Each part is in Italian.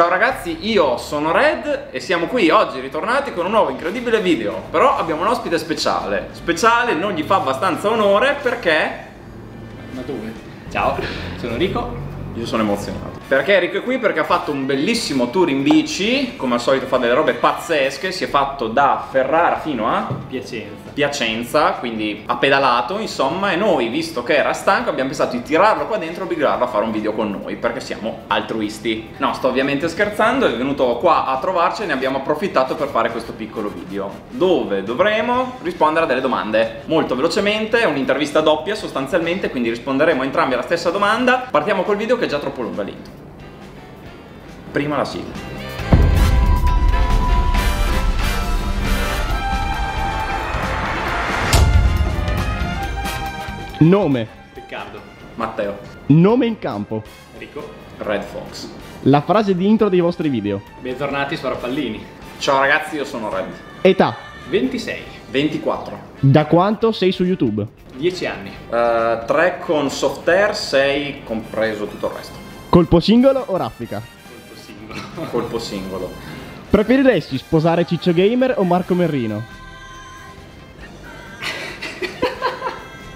Ciao ragazzi, io sono Red e siamo qui oggi ritornati con un nuovo incredibile video. Però abbiamo un ospite speciale. Speciale non gli fa abbastanza onore perché... Ma dove? Ciao, sono Rico. Io sono emozionato. Perché Enrico è qui? Perché ha fatto un bellissimo tour in bici, come al solito fa delle robe pazzesche, si è fatto da Ferrara fino a Piacenza. Piacenza, quindi ha pedalato, insomma, e noi, visto che era stanco, abbiamo pensato di tirarlo qua dentro e obbligarlo a fare un video con noi, perché siamo altruisti. No, sto ovviamente scherzando, è venuto qua a trovarci e ne abbiamo approfittato per fare questo piccolo video, dove dovremo rispondere a delle domande. Molto velocemente, è un'intervista doppia sostanzialmente, quindi risponderemo entrambi alla stessa domanda. Partiamo col video che è già troppo lungo all'intro. Prima la sigla. Nome. Riccardo. Matteo, Nome in campo. Rico. Red Fox. La frase di intro dei vostri video. Bentornati su Pallini. Ciao ragazzi, io sono Red. Età. 26. 24. Da quanto sei su YouTube? 10 anni. 3 con soft air, 6 compreso tutto il resto. Colpo singolo o raffica? Colpo singolo. Colpo singolo. Preferiresti sposare Ciccio Gamer o Marco Merrino?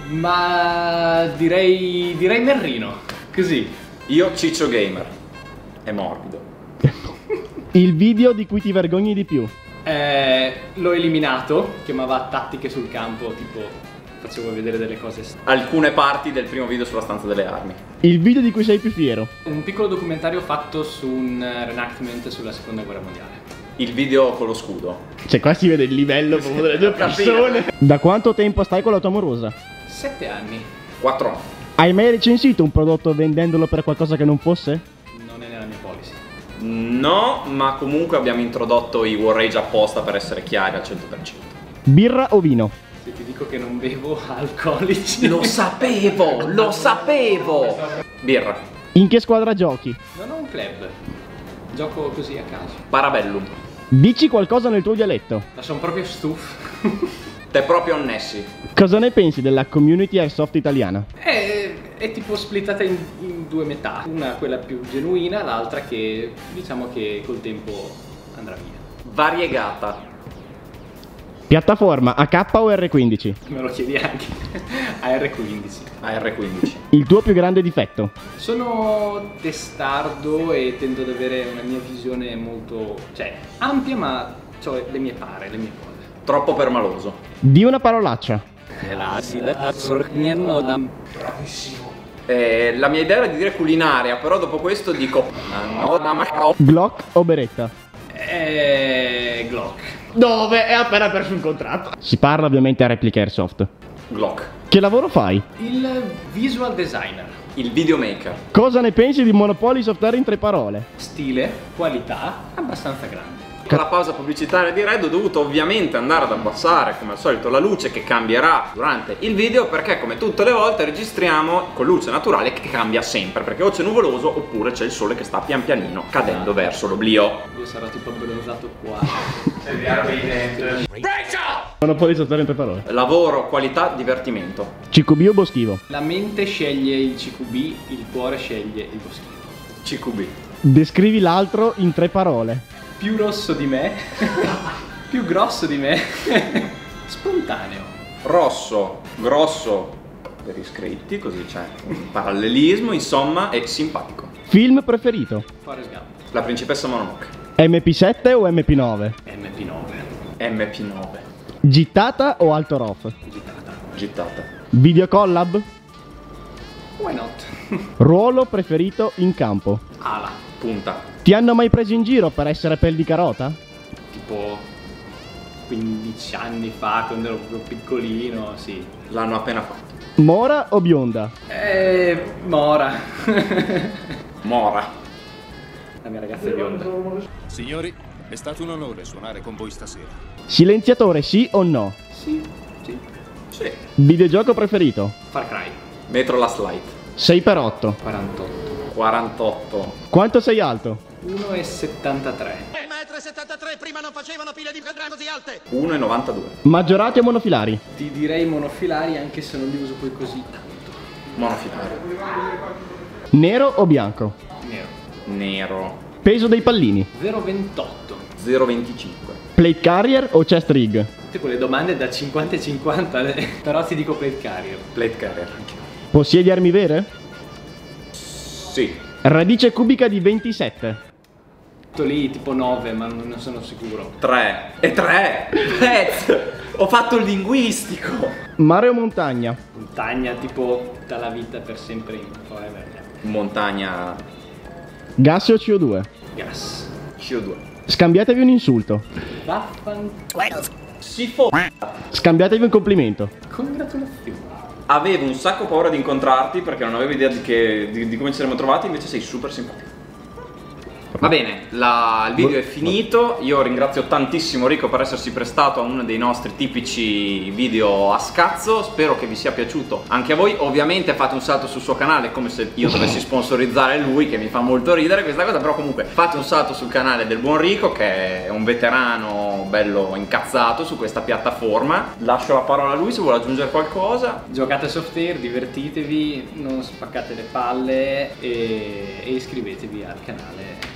Ma direi. direi Merrino. Così. Io Ciccio Gamer. È morbido. Il video di cui ti vergogni di più? Eh, l'ho eliminato. Chiamava tattiche sul campo, tipo. Facevo vedere delle cose. Alcune parti del primo video sulla stanza delle armi. Il video di cui sei più fiero? Un piccolo documentario fatto su un reenactment sulla seconda guerra mondiale. Il video con lo scudo. Cioè qua si vede il livello proprio delle due persone. Da quanto tempo stai con la tua amorosa? 7 anni. 4 anni. Hai mai recensito un prodotto vendendolo per qualcosa che non fosse? No, ma comunque abbiamo introdotto i war rage apposta per essere chiari al 100%. Birra o vino? Se ti dico che non bevo alcolici. Lo sapevo, lo sapevo. Birra. In che squadra giochi? Non ho un club. Gioco così a caso. Parabellum. Dici qualcosa nel tuo dialetto. Ma sono proprio stufo. Te proprio annessi. Cosa ne pensi della community airsoft italiana? è, è tipo splittata in, in due metà. Una quella più genuina, l'altra che diciamo che col tempo andrà via. Variegata. Piattaforma AK o R15? Me lo chiedi anche. AR15. AR15. Il tuo più grande difetto? Sono testardo e tendo ad avere una mia visione molto, cioè, ampia, ma ho le mie pare, le mie cose. Troppo permaloso. Di una parolaccia. Eh, la mia idea era di dire culinaria, però dopo questo dico. Ah, no, ma- ma- Glock o beretta? E... Glock. Dove? È appena perso un contratto. Si parla ovviamente a replica airsoft. Glock. Che lavoro fai? Il visual designer. Il videomaker. Cosa ne pensi di Monopoly Software in tre parole? Stile, qualità, abbastanza grande. Con la pausa pubblicitaria di Red ho dovuto ovviamente andare ad abbassare come al solito la luce che cambierà durante il video perché come tutte le volte registriamo con luce naturale che cambia sempre perché o c'è nuvoloso oppure c'è il sole che sta pian pianino cadendo verso l'oblio. Io sarò tipo abbronzato qua. Monopoly Software in tre parole. Lavoro, qualità, divertimento. CQB o boschivo? La mente sceglie il CQB, il cuore sceglie il boschino. CQB. Descrivi l'altro in tre parole. Più rosso di me, più grosso di me, spontaneo. Rosso, grosso per iscritti, così c'è un parallelismo, insomma, e simpatico. Film preferito? Forrest Gump. La principessa Mononoke. MP7 o MP9? MP9. MP9. Gittata o alto rough? Gittata. Gittata. Video collab? Why not? Ruolo preferito in campo? Ala. Punta. Ti hanno mai preso in giro per essere pel di carota? Tipo 15 anni fa, quando ero proprio piccolino, sì. L'hanno appena fatto. Mora o bionda? Eh, Mora. Mora. La mia ragazza è bionda. Signori, è stato un onore suonare con voi stasera. Silenziatore sì o no? Sì, sì. Sì. Videogioco preferito? Far Cry. Metro Last Light. 6x8. 48. 48. Quanto sei alto? 1,73. 1,73 m prima non facevano pile di pedra così alte 1,92. Maggiorati o monofilari? Ti direi monofilari anche se non li uso poi così tanto. Monofilare. Nero o bianco? Nero. Nero. Peso dei pallini. 0,28. 0,25. Plate carrier o chest rig? Tutte quelle domande da 50 e 50, eh, però ti dico plate carrier. Plate carrier. Possiedi armi vere? Sì. Radice cubica di 27. Tutto lì tipo 9, ma non ne sono sicuro. 3. E 3. Pezz. Ho fatto il linguistico. Mare o montagna? Montagna tipo dalla vita per sempre in forever. Montagna Gas o CO2? Gas. CO2. Scambiatevi un insulto. Vaffan. Si fo... Scambiatevi un complimento. Congratulazioni. Avevo un sacco paura di incontrarti perché non avevo idea di, che- di- di come ci saremmo trovati, invece sei super simpatico. Va bene, la- il video è finito. Io ringrazio tantissimo Rico per essersi prestato a uno dei nostri tipici video a scazzo. Spero che vi sia piaciuto anche a voi. Ovviamente fate un salto sul suo canale, come se io dovessi sponsorizzare lui, che mi fa molto ridere questa cosa. Però comunque fate un salto sul canale del buon Rico, che è un veterano bello incazzato su questa piattaforma. Lascio la parola a lui se vuole aggiungere qualcosa. Giocate a soft air, divertitevi, non spaccate le palle e, e iscrivetevi al canale.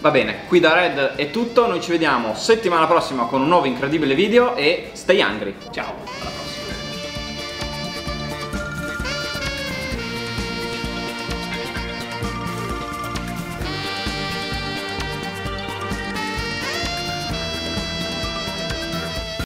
Va bene, qui da Red è tutto, noi ci vediamo settimana prossima con un nuovo incredibile video e stay hungry. Ciao.